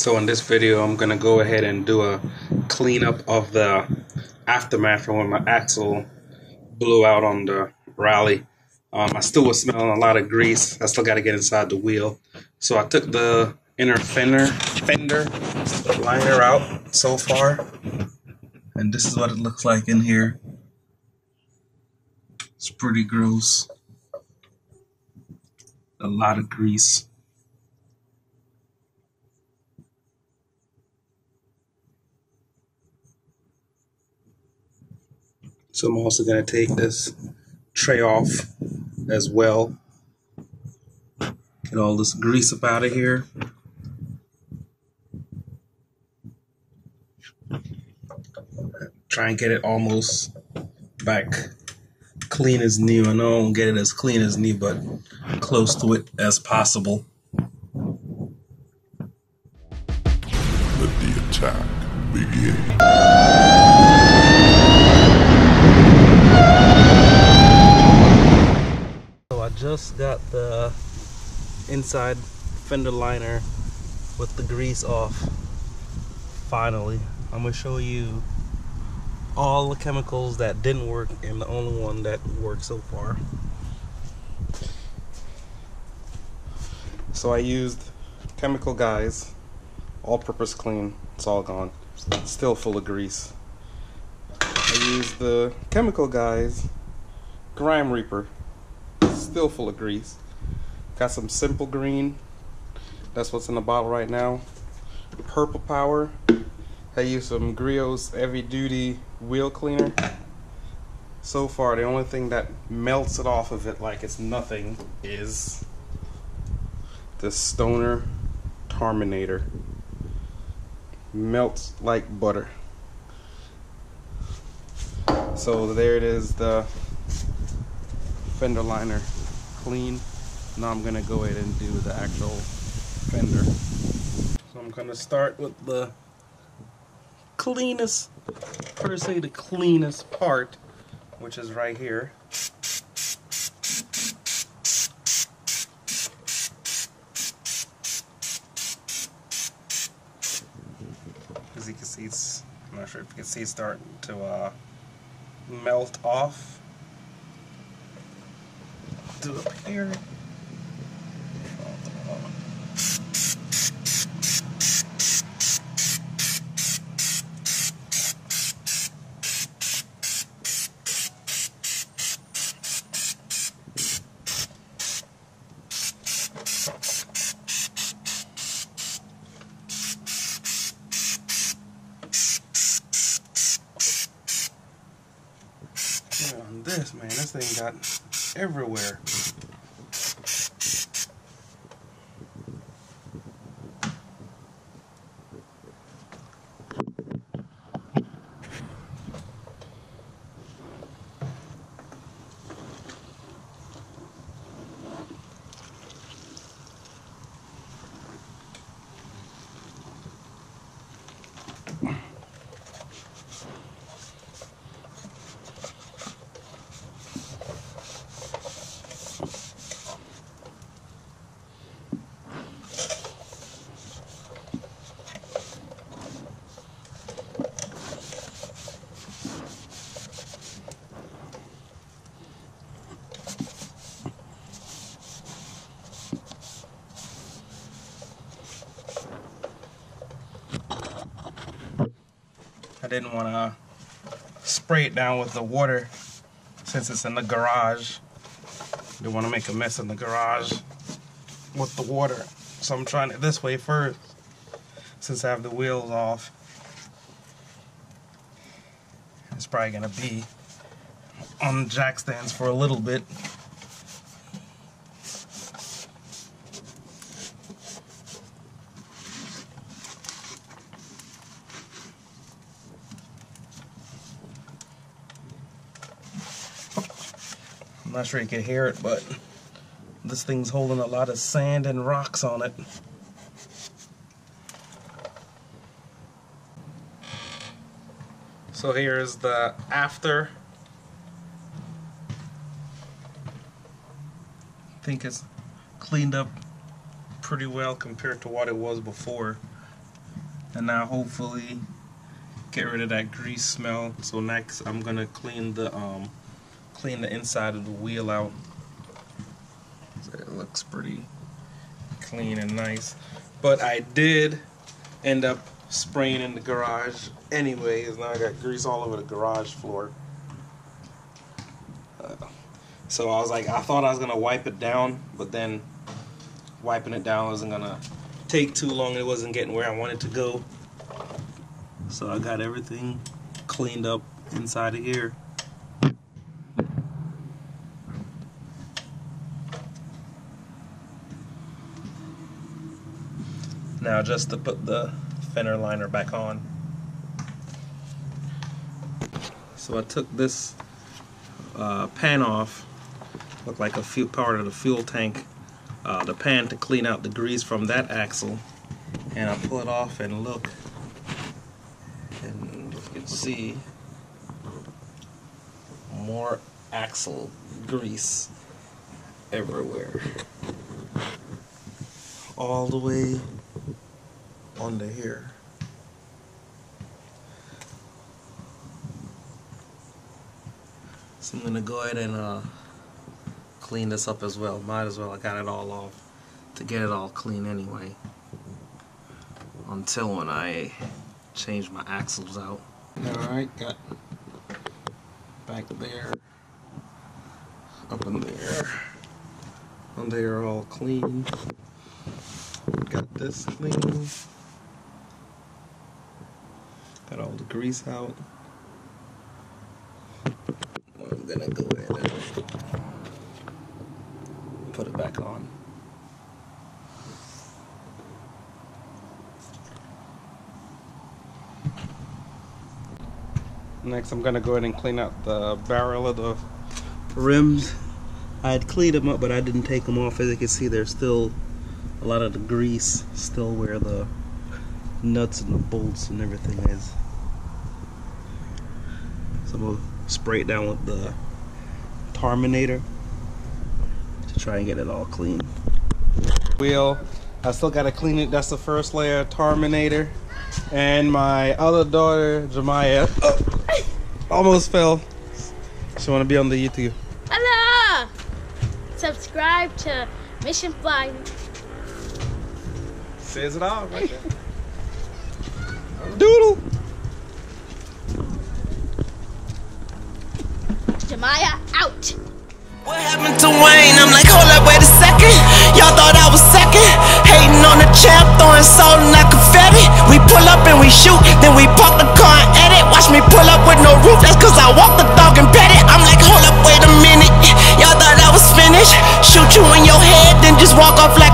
So in this video, I'm gonna go ahead and do a cleanup of the aftermath from when my axle blew out on the rally. Um, I still was smelling a lot of grease. I still got to get inside the wheel. So I took the inner fender fender liner out so far, and this is what it looks like in here. It's pretty gross. A lot of grease. So I'm also going to take this tray off as well. Get all this grease up out of here. Try and get it almost back clean as new. I know I won't get it as clean as new, but close to it as possible. Let the attack begin. So I just got the inside fender liner with the grease off. Finally, I'm gonna show you all the chemicals that didn't work and the only one that worked so far. So I used Chemical Guys all-purpose clean. It's all gone. Still full of grease. I used the Chemical Guys Grime Reaper still full of grease. Got some simple green. That's what's in the bottle right now. Purple Power. I use some Griot's Heavy Duty Wheel Cleaner. So far, the only thing that melts it off of it like it's nothing is the Stoner Terminator. Melts like butter. So there it is, the fender liner clean. Now I'm gonna go ahead and do the actual fender. So I'm gonna start with the cleanest, per se the cleanest part, which is right here. As you can see, it's, I'm not sure if you can see it's starting to uh, melt off do up here. this, man, this thing got everywhere. Didn't want to spray it down with the water since it's in the garage. Don't want to make a mess in the garage with the water. So I'm trying it this way first since I have the wheels off. It's probably going to be on jack stands for a little bit. I'm not sure you can hear it, but this thing's holding a lot of sand and rocks on it. So here is the after. I think it's cleaned up pretty well compared to what it was before. And now hopefully get rid of that grease smell. So next I'm gonna clean the um, clean the inside of the wheel out. It looks pretty clean and nice. But I did end up spraying in the garage anyways. Now I got grease all over the garage floor. Uh, so I was like, I thought I was gonna wipe it down, but then wiping it down wasn't gonna take too long. It wasn't getting where I wanted to go. So I got everything cleaned up inside of here. Now just to put the fender liner back on. So I took this uh, pan off, looked like a few part of the fuel tank, uh, the pan to clean out the grease from that axle, and I pull it off and look, and you can see more axle grease everywhere, all the way onto here. So I'm gonna go ahead and uh, clean this up as well. Might as well, I got it all off to get it all clean anyway. Until when I change my axles out. Alright, got back there, up in there, and they are all clean. Got this clean. Got all the grease out. I'm gonna go ahead and put it back on. Next, I'm gonna go ahead and clean out the barrel of the rims. I had cleaned them up, but I didn't take them off. As you can see, there's still a lot of the grease still where the nuts and the bolts and everything is. So I'm gonna spray it down with the Terminator to try and get it all clean. Wheel, I still gotta clean it. That's the first layer, Terminator. And my other daughter, Jemiah, oh, almost fell. She wanna be on the YouTube. Hello! Subscribe to Mission Fly. Says it all right there. Doodle. Jemiah out. What happened to Wayne? I'm like, hold up, wait a second. Y'all thought I was second. Hating on the champ, throwing salt and that confetti. We pull up and we shoot, then we park the car and edit. Watch me pull up with no roof, that's cause I walk the dog and pet it. I'm like, hold up, wait a minute. Y'all thought I was finished. Shoot you in your head, then just walk off like.